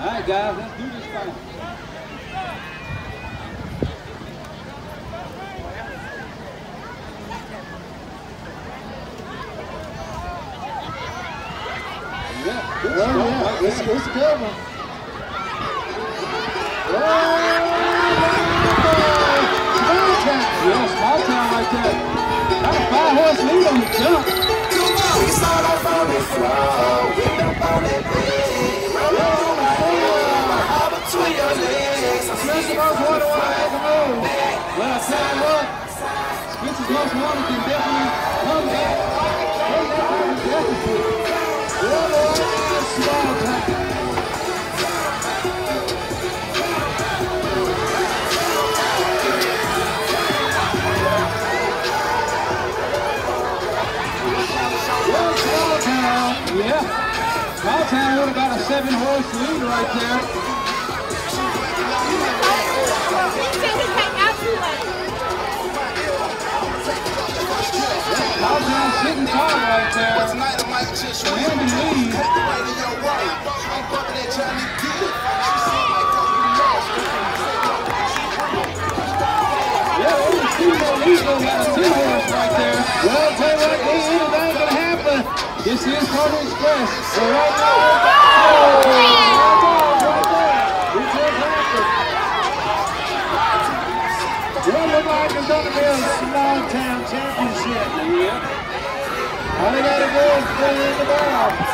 All right, guys, let's do this thing. Yeah, good Oh, yeah, right it's, there. it's a good one. Oh, small town. Yeah, small town right there. Got a five horse lead on the jump. We start off on the floor, Most Wanted want to make a move. Well, I tell Most Wanted can definitely come back. Yeah. Small town would have got a seven horse lead right there. Small town sitting tall right there. Tonight I might just swing And the right in your way. I'm bumping that Johnny right there. Well, tell you what, anything can happen. This is Carter Express. So right now, oh, right there. It just happened. Like it's going to be a small town championship. All they got to do is in the ball.